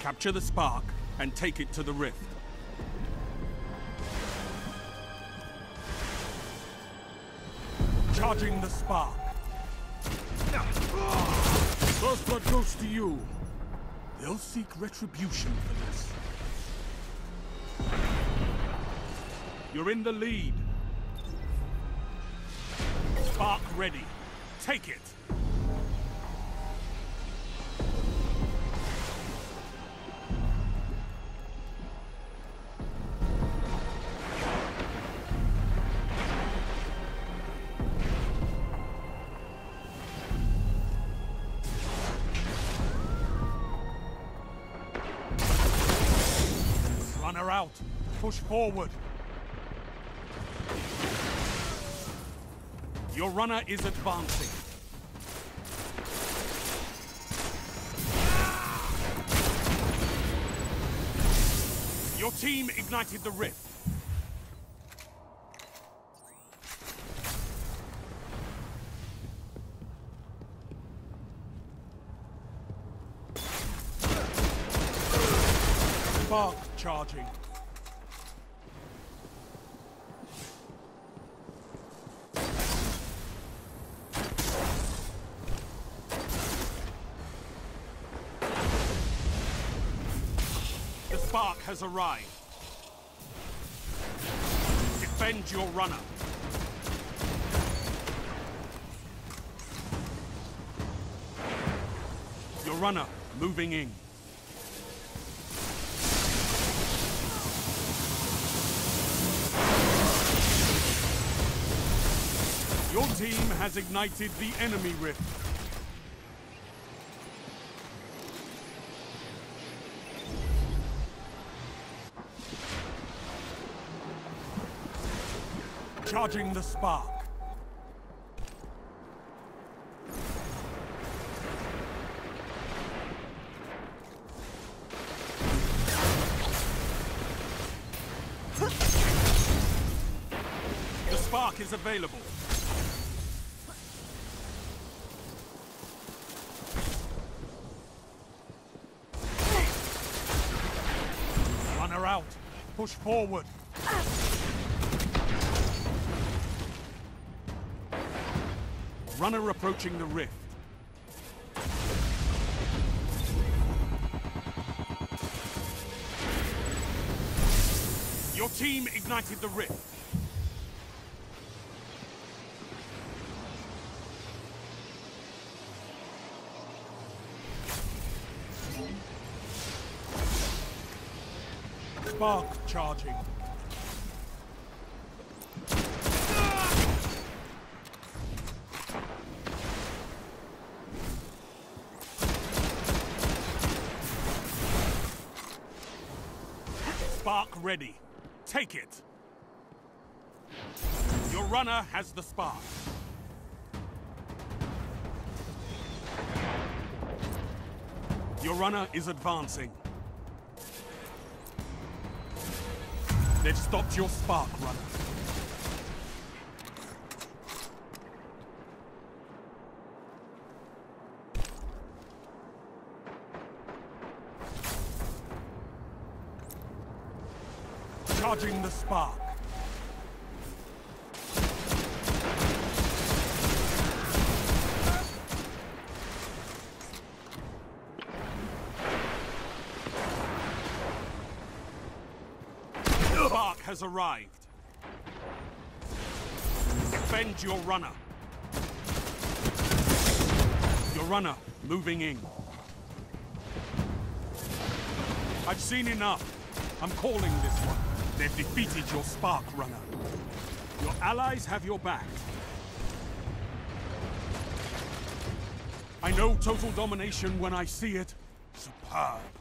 Capture the spark and take it to the rift. Charging the spark. First blood goes to you. They'll seek retribution for this. You're in the lead. Spark ready. Take it. Runner out. Push forward. Your runner is advancing. Your team ignited the rift. Spark charging. The spark has arrived. Defend your runner. Your runner moving in. Your team has ignited the enemy rift. Charging the spark. The spark is available. Push forward. Runner approaching the rift. Your team ignited the rift. Spark charging. Spark ready. Take it. Your runner has the spark. Your runner is advancing. They've stopped your spark runner. Charging the spark. Spark has arrived. Defend your runner. Your runner moving in. I've seen enough. I'm calling this one. They've defeated your Spark runner. Your allies have your back. I know total domination when I see it. Superb.